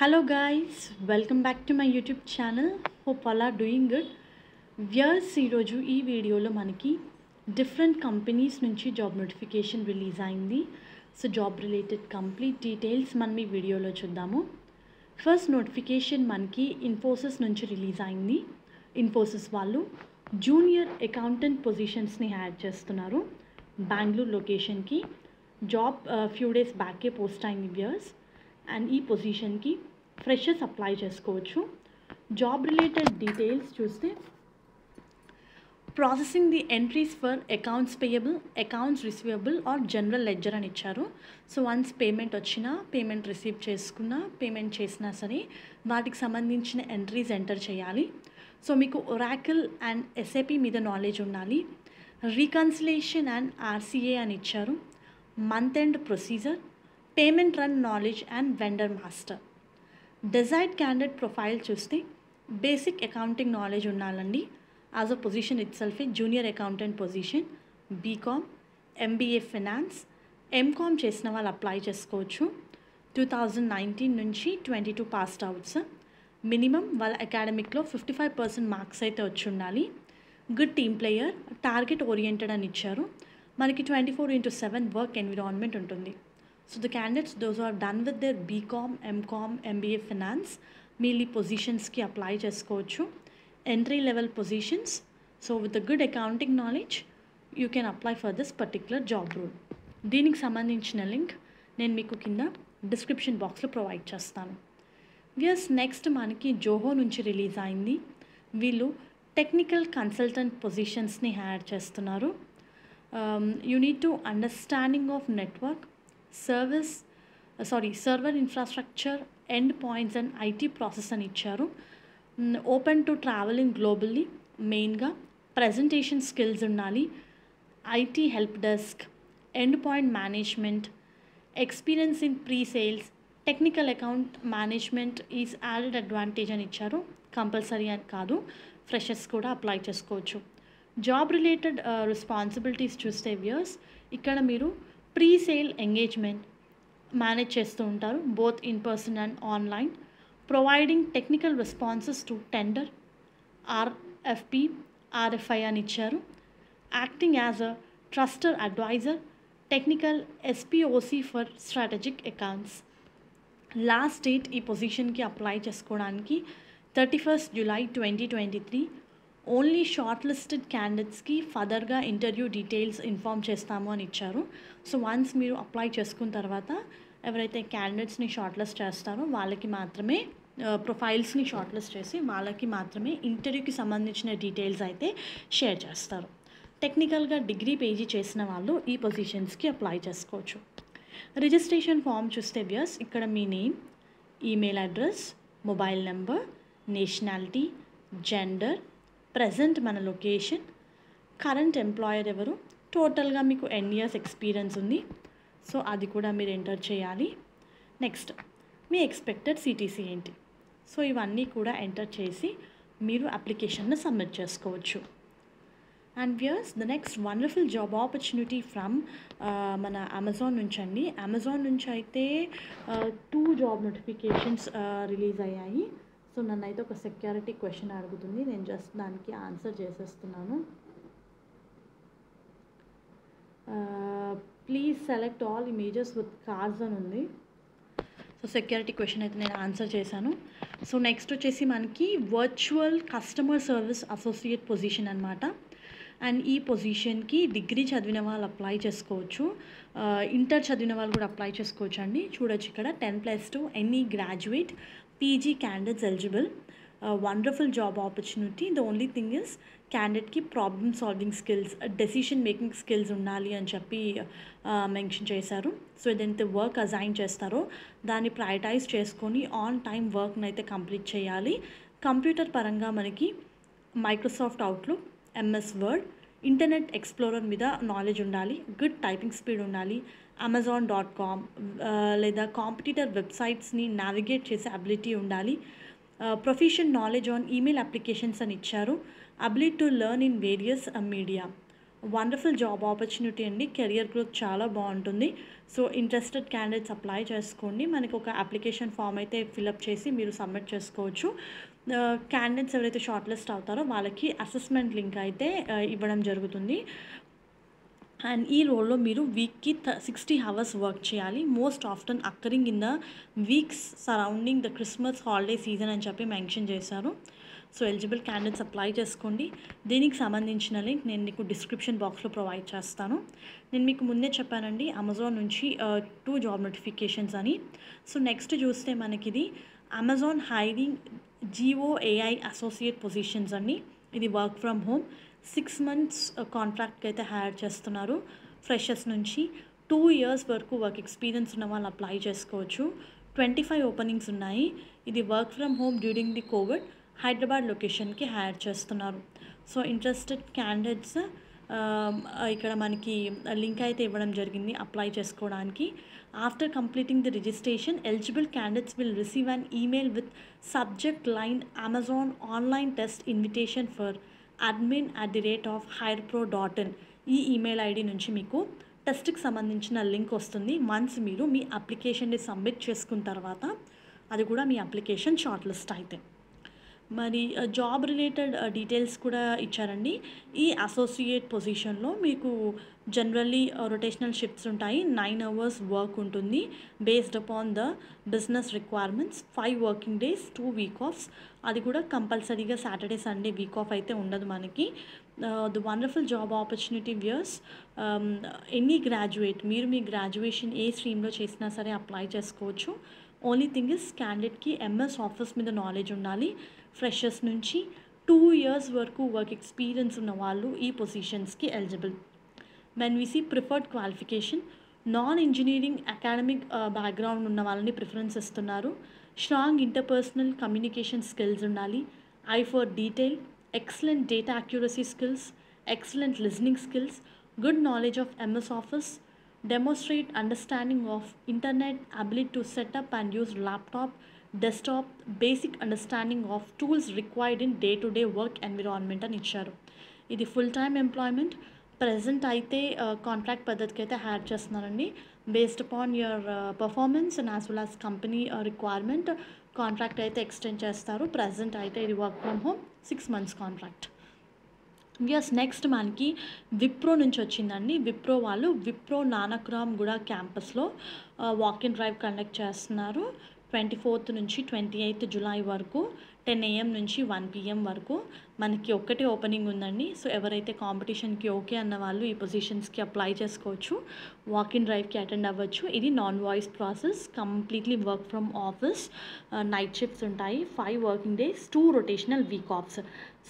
Hello guys, welcome back to my YouTube channel. Hope all are doing good. Viewers ఈరోజు ఈ వీడియోలో మనకి different companies నుంచి job notification release అయింది so job related complete details మనం ఈ వీడియోలో చూద్దాము ఫస్ట్ నోటిఫికేషన్ మనకి ఇన్ఫోసిస్ నుంచి రిలీజ్ అయింది ఇన్ఫోసిస్ వాళ్ళు జూనియర్ అకౌంటెంట్ పొజిషన్స్ని యాడ్ చేస్తున్నారు బెంగళూరు లొకేషన్కి జాబ్ ఫ్యూ డేస్ బ్యాకే పోస్ట్ అయింది వ్యూయర్స్ అండ్ ఈ పొజిషన్కి ఫ్రెషర్స్ అప్లై చేసుకోవచ్చు. జాబ్ రిలేటెడ్ డీటెయిల్స్ చూస్తే processing the entries for accounts payable accounts receivable or general ledger అని ఇచ్చారు. సో వన్స్ పేమెంట్ వచ్చినా పేమెంట్ రిసీవ్ చేసుకున్నా పేమెంట్ చేసినా సరే వాటికి సంబంధించిన ఎంట్రీస్ ఎంటర్ చేయాలి. సో మీకు ఒరాకిల్ అండ్ ఎస్ఏపి మీద నాలెడ్జ్ ఉండాలి. రీకన్సిలేషన్ అండ్ ఆర్సీఏ అని ఇచ్చారు. Month end procedure payment run knowledge and vendor master. Desired candidate profile చూస్తే బేసిక్ అకౌంటింగ్ నాలెడ్జ్ ఉండాలండి. As a position itself junior accountant position BCom MBA finance MCom చేసిన వాళ్ళు apply చేసుకోవచ్చు. Two thousand nineteen నుంచి twenty two passed outs minimum వాళ్ళ అకాడమిక్లో fifty five percent marks అయితే వచ్చి ఉండాలి. Good team player target oriented అని ఇచ్చారు. మనకి twenty four into seven work environment ఉంటుంది. So the candidates those are done with their BCom MCom MBA finance మీరు ఈ పొజిషన్స్కి అప్లై చేసుకోవచ్చు entry level positions so with a good accounting knowledge you can apply for this particular job role దీనికి సంబంధించిన link నేను మీకు కింద description బాక్స్లో ప్రొవైడ్ చేస్తాను వియర్స్ నెక్స్ట్ మనకి జోహో నుంచి రిలీజ్ అయింది వీళ్ళు టెక్నికల్ కన్సల్టెంట్ పొజిషన్స్ని హ్యాడ్ చేస్తున్నారు you need to understanding of network service sorry server infrastructure end points and IT process అని ఇచ్చారు. ఓపెన్ టు ట్రావెలింగ్ గ్లోబల్లీ మెయిన్గా ప్రజెంటేషన్ స్కిల్స్ ఉండాలి IT help desk end point management experience in pre sales technical account management is added advantage అని ఇచ్చారు. Compulsory అని కాదు freshers కూడా apply చేసుకోవచ్చు. జాబ్ రిలేటెడ్ రెస్పాన్సిబిలిటీస్ చూస్తే వ్యూయర్స్ ఇక్కడ మీరు ప్రీ సేల్ ఎంగేజ్మెంట్ మేనేజ్ చేస్తూ ఉంటారు both in person and online providing technical responses to tender RFP RFI అని ఇచ్చారు. Acting as a trusted advisor technical SPOC for strategic accounts last date ఈ పొజిషన్కి apply చేసుకోవడానికి thirty first July twenty twenty three only short listed క్యాండిడేట్స్కి ఫర్దర్గా interview details inform చేస్తాము అని ఇచ్చారు. సో వన్స్ మీరు అప్లై చేసుకున్న తర్వాత ఎవరైతే క్యాండిడేట్స్ని షార్ట్ లిస్ట్ చేస్తారో వాళ్ళకి మాత్రమే ప్రొఫైల్స్ని షార్ట్ లిస్ట్ చేసి వాళ్ళకి మాత్రమే ఇంటర్వ్యూకి సంబంధించిన డీటెయిల్స్ అయితే షేర్ చేస్తారు. టెక్నికల్గా డిగ్రీ పేజీ చేసిన వాళ్ళు ఈ పొజిషన్స్కి అప్లై చేసుకోవచ్చు. రిజిస్ట్రేషన్ ఫామ్ చూస్తే బియర్స్ ఇక్కడ మీ name email address mobile number nationality gender present మన లొకేషన్ కరెంట్ ఎంప్లాయర్ ఎవరు టోటల్గా మీకు ఎన్ ఇయర్స్ ఎక్స్పీరియన్స్ ఉంది. సో అది కూడా మీరు ఎంటర్ చేయాలి. నెక్స్ట్ మీ ఎక్స్పెక్టెడ్ సిటీసీ ఏంటి? సో ఇవన్నీ కూడా ఎంటర్ చేసి మీరు అప్లికేషన్ను సబ్మిట్ చేసుకోవచ్చు. And viewers the next wonderful job opportunity from మన అమెజాన్ నుంచి అండి. అమెజాన్ నుంచి అయితే టూ జాబ్ నోటిఫికేషన్స్ రిలీజ్ అయ్యాయి. సో నన్ను అయితే ఒక సెక్యూరిటీ క్వశ్చన్ అడుగుతుంది. నేను జస్ట్ దానికి ఆన్సర్ చేసేస్తున్నాను. Please select all images with cars అని ఉంది. సో సెక్యూరిటీ క్వశ్చన్ అయితే నేను ఆన్సర్ చేశాను. సో నెక్స్ట్ వచ్చేసి మనకి virtual customer service associate position అనమాట అండ్ ఈ పొజిషన్కి డిగ్రీ చదివిన వాళ్ళు అప్లై చేసుకోవచ్చు. ఇంటర్ చదివిన వాళ్ళు కూడా అప్లై చేసుకోవచ్చు అండి చూడొచ్చు ఇక్కడ ten plus two any graduate PG candidates eligible wonderful job opportunity the only thing is క్యాండిడేట్కి problem solving skills decision making skills ఉండాలి అని చెప్పి మెన్షన్ చేశారు. సో ఏదైతే వర్క్ అసైన్ చేస్తారో దాన్ని ప్రయారిటైజ్ చేసుకొని ఆన్ టైం వర్క్ని అయితే కంప్లీట్ చేయాలి. కంప్యూటర్ పరంగా మనకి Microsoft Outlook MS Word Internet Explorer మీద నాలెడ్జ్ ఉండాలి గుడ్ టైపింగ్ స్పీడ్ ఉండాలి అమెజాన్ డాట్ కామ్ లేదా కాంపిటీటర్ వెబ్సైట్స్ని నావిగేట్ చేసే అబిలిటీ ఉండాలి. Profession knowledge on email applications అని ఇచ్చారు. Ability to learn in various media wonderful job opportunity అండి. కెరియర్ గ్రోత్ చాలా బాగుంటుంది. సో ఇంట్రెస్టెడ్ క్యాండిడేట్స్ అప్లై చేసుకోండి. మనకు ఒక అప్లికేషన్ ఫామ్ అయితే ఫిలప్ చేసి మీరు సబ్మిట్ చేసుకోవచ్చు. క్యాండిడేట్స్ ఎవరైతే షార్ట్ లిస్ట్ అవుతారో వాళ్ళకి అసెస్మెంట్ లింక్ అయితే ఇవ్వడం జరుగుతుంది. అండ్ ఈ రోల్లో మీరు వీక్కి థ సిక్స్టీ అవర్స్ వర్క్ చేయాలి. Most often occurring in the weeks surrounding the Christmas holiday season అని చెప్పి మెన్షన్ చేశారు. సో ఎలిజిబుల్ క్యాండిడేట్స్ అప్లై చేసుకోండి. దీనికి సంబంధించిన లింక్ నేను మీకు డిస్క్రిప్షన్ బాక్స్లో ప్రొవైడ్ చేస్తాను. నేను మీకు ముందే చెప్పానండి అమెజాన్ నుంచి టూ జాబ్ నోటిఫికేషన్స్ అని. సో నెక్స్ట్ చూస్తే మనకి ఇది Amazon hiring GOAI associate positions అండి. ఇది work from home six months కాంట్రాక్ట్కి అయితే హైర్ చేస్తున్నారు. ఫ్రెషర్స్ నుంచి టూ ఇయర్స్ వరకు వర్క్ ఎక్స్పీరియన్స్ ఉన్న వాళ్ళు అప్లై చేసుకోవచ్చు. ట్వంటీ ఫైవ్ ఓపెనింగ్స్ ఉన్నాయి. ఇది work from home during the Covid Hyderabad లొకేషన్కి హైర్ చేస్తున్నారు. సో ఇంట్రెస్టెడ్ క్యాండిడేట్స్ ఇక్కడ మనకి లింక్ అయితే ఇవ్వడం జరిగింది అప్లై చేసుకోవడానికి. After completing the registration eligible candidates will receive an email with subject line Amazon online test invitation for admin at the rate of hire pro dot in ఈ email ID నుంచి మీకు టెస్ట్కి సంబంధించిన link వస్తుంది. Once మీరు మీ అప్లికేషన్ని submit చేసుకున్న తర్వాత అది కూడా మీ అప్లికేషన్ షార్ట్ లిస్ట్ అయితే. మరి జాబ్ రిలేటెడ్ డీటెయిల్స్ కూడా ఇచ్చారండి. ఈ అసోసియేట్ పొజిషన్లో మీకు జనరల్లీ రొటేషనల్ షిఫ్ట్స్ ఉంటాయి. నైన్ అవర్స్ వర్క్ ఉంటుంది. Based upon the business requirements five working days two week offs. అది కూడా కంపల్సరీగా సాటర్డే సండే వీక్ ఆఫ్ అయితే ఉండదు మనకి. The wonderful job opportunity viewers any graduate మీరు మీ గ్రాడ్యుయేషన్ ఏ స్ట్రీమ్లో చేసినా సరే అప్లై చేసుకోవచ్చు. ఓన్లీ థింగ్ ఇస్ క్యాండిడేట్కి ఎంఎస్ ఆఫీస్ మీద నాలెడ్జ్ ఉండాలి. ఫ్రెషర్స్ నుంచి టూ ఇయర్స్ వరకు వర్క్ ఎక్స్పీరియన్స్ ఉన్న వాళ్ళు ఈ పొజిషన్స్కి eligible when we see preferred qualification non engineering academic background ఉన్న వాళ్ళని ప్రిఫరెన్స్ ఇస్తున్నారు. స్ట్రాంగ్ ఇంటర్పర్సనల్ కమ్యూనికేషన్ స్కిల్స్ ఉండాలి. Eye for detail excellent data accuracy skills excellent listening skills good knowledge of MS Office demonstrate understanding of internet ability to set up and use laptop desktop basic understanding of tools required in day to day work environment అని ఇచ్చారు. ఇది full time employment present అయితే contract పద్ధతికి అయితే had చేస్తున్నారండి. Based upon your performance and as well as company requirement contract అయితే extend చేస్తారు. Present అయితే ఇది work from home six months contract yes next మనకి విప్రో నుంచి వచ్చిందండి. విప్రో వాళ్ళు విప్రో నానక్రామ్ కూడా క్యాంపస్లో వాక్ ఇన్ డ్రైవ్ కండక్ట్ చేస్తున్నారు. ట్వంటీ ఫోర్త్ నుంచి ట్వంటీ ఎయిత్ జులై వరకు టెన్ ఏఎం నుంచి వన్ పిఎం వరకు మనకి ఒక్కటే ఓపెనింగ్ ఉందండి. సో ఎవరైతే కాంపిటీషన్కి ఓకే అన్న వాళ్ళు ఈ పొజిషన్స్కి అప్లై చేసుకోవచ్చు. వాక్ ఇన్ డ్రైవ్కి అటెండ్ అవ్వచ్చు. ఇది non voice process completely work from office. Night shifts ఉంటాయి. Five working days two rotational week offs.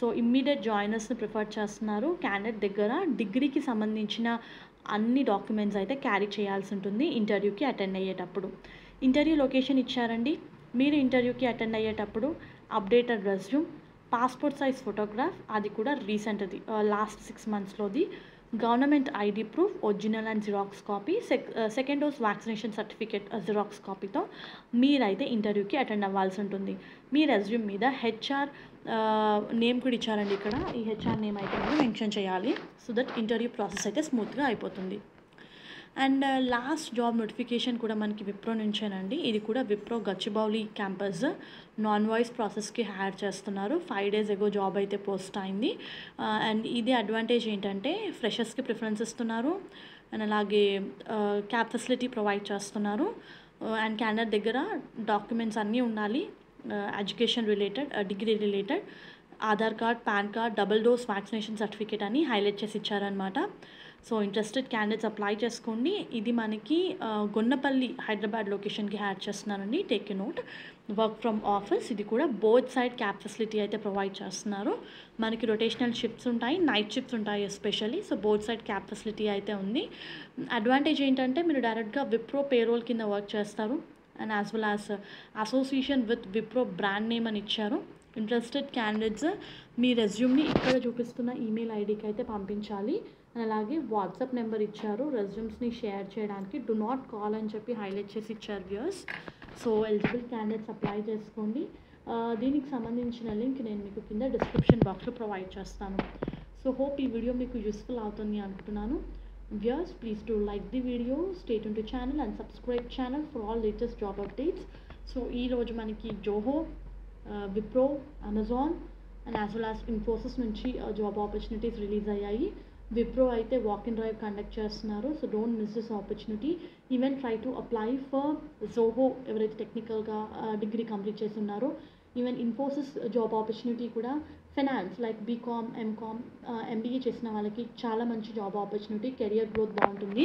So immediate జాయినర్స్ని prefer చేస్తున్నారు. క్యాండిడేట్ దగ్గర డిగ్రీకి సంబంధించిన అన్ని డాక్యుమెంట్స్ అయితే క్యారీ చేయాల్సి ఉంటుంది. ఇంటర్వ్యూకి అటెండ్ అయ్యేటప్పుడు. ఇంటర్వ్యూ లొకేషన్ ఇచ్చారండి. మీరు ఇంటర్వ్యూకి అటెండ్ అయ్యేటప్పుడు updated resume passport size photograph అది కూడా రీసెంట్ది last six మంత్స్లోది. Government ID proof original and xerox copy sec second dose vaccination certificate xerox కాపీతో మీరైతే ఇంటర్వ్యూకి అటెండ్ అవ్వాల్సి ఉంటుంది. మీ రెజ్యూమ్ మీద హెచ్ఆర్ నేమ్ కూడా ఇచ్చారండి ఇక్కడ. ఈ హెచ్ఆర్ నేమ్ అయితే మీరు మెన్షన్ చేయాలి. సో దట్ ఇంటర్వ్యూ ప్రాసెస్ అయితే స్మూత్గా అయిపోతుంది. అండ్ లాస్ట్ జాబ్ నోటిఫికేషన్ కూడా మనకి విప్రో నుంచేనండి. ఇది కూడా Wipro Gachibowli campus non voice ప్రాసెస్కి hire చేస్తున్నారు. ఫైవ్ డేస్ ఎగో జాబ్ అయితే పోస్ట్ అయింది. Uh, అండ్ ఇది అడ్వాంటేజ్ ఏంటంటే ఫ్రెషర్స్కి ప్రిఫరెన్స్ ఇస్తున్నారు. అండ్ అలాగే క్యాబ్ ఫెసిలిటీ ప్రొవైడ్ చేస్తున్నారు. Uh, అండ్ క్యాండిడేట్ దగ్గర డాక్యుమెంట్స్ అన్నీ ఉండాలి. Education related degree related Aadhaar card PAN card double dose vaccination certificate అని హైలైట్ చేసి ఇచ్చారనమాట సో ఇంట్రెస్టెడ్ క్యాండిడేట్స్ అప్లై చేసుకోండి ఇది మనకి గొన్నపల్లి హైదరాబాద్ లొకేషన్కి హ్యాడ్ చేస్తున్నానండి take a note work from office ఇది కూడా బోత్ సైడ్ క్యాబ్ ఫెసిలిటీ అయితే ప్రొవైడ్ చేస్తున్నారు. మనకి రొటేషనల్ షిఫ్ట్స్ ఉంటాయి నైట్ షిఫ్ట్స్ ఉంటాయి especially so both side cab facility అయితే ఉంది. అడ్వాంటేజ్ ఏంటంటే మీరు డైరెక్ట్గా విప్రో పేరోల్ కింద వర్క్ చేస్తారు. And as well as association with Wipro brand name అని ఇచ్చారు. ఇంట్రెస్టెడ్ క్యాండిడేట్స్ మీ రెజ్యూమ్ని ఇక్కడ చూపిస్తున్న ఈమెయిల్ ఐడికి అయితే పంపించాలి. అలాగే వాట్సాప్ నెంబర్ ఇచ్చారు. రెజ్యూమ్స్ని షేర్ చేయడానికి డు నాట్ కాల్ అని చెప్పి హైలైట్ చేసి ఇచ్చారు viewers so eligible candidates apply చేసుకోండి. దీనికి సంబంధించిన లింక్ నేను మీకు కింద డిస్క్రిప్షన్ బాక్స్లో ప్రొవైడ్ చేస్తాను. సో హోప్ ఈ వీడియో మీకు యూస్ఫుల్ అవుతుంది అనుకుంటున్నాను. Viewers please to like the video state to channel and subscribe channel for all latest job updates. So ఈరోజు మనకి Zoho Wipro Amazon and as well as Infosys నుంచి job opportunities release అయ్యాయి. విప్రో అయితే walk in drive conduct చేస్తున్నారు. So don't miss this opportunity even try to apply for Zoho ఎవరైతే టెక్నికల్గా degree complete చేస్తున్నారో even Infosys job opportunity కూడా finance like BCom MCom MBA చేసిన వాళ్ళకి చాలా మంచి జాబ్ ఆపర్చునిటీ కెరియర్ గ్రోత్ బాగుంటుంది.